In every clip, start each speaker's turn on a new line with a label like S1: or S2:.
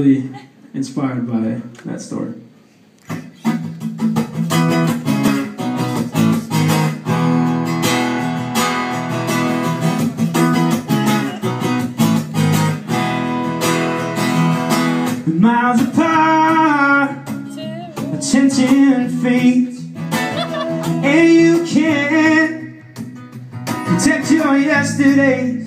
S1: really inspired by that story. Miles apart, attention fades, and you can't protect your yesterdays.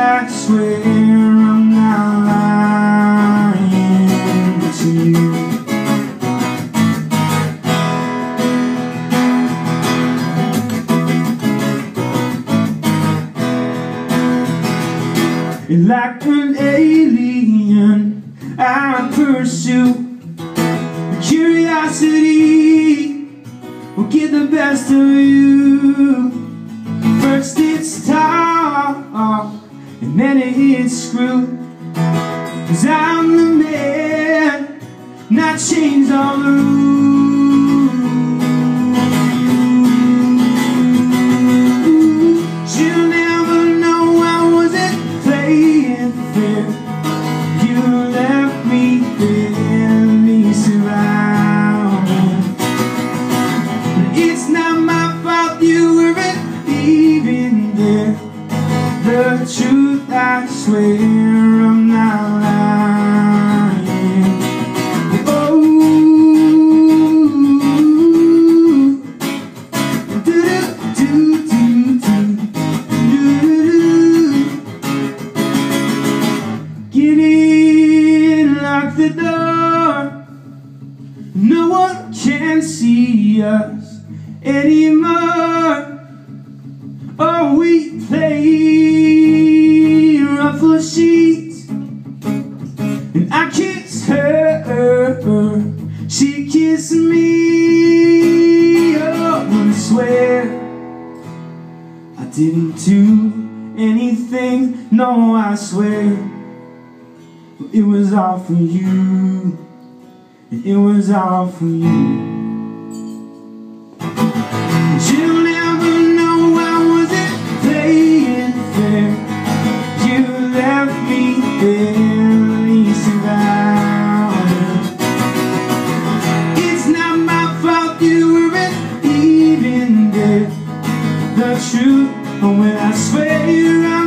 S1: I swear I'm not lying. To you Like an alien I pursue Curiosity will get the best of you. First it's talk And then it's screw Cause I'm the man Not change all the swear I'm not lying Oh do do do do do do Get in, lock the door No one can see us anymore I kiss her She kissed me Oh, I swear. I didn't do anything No, I swear. It was all for you. It was all for you The truth, when I swear I'm not